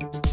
Bye.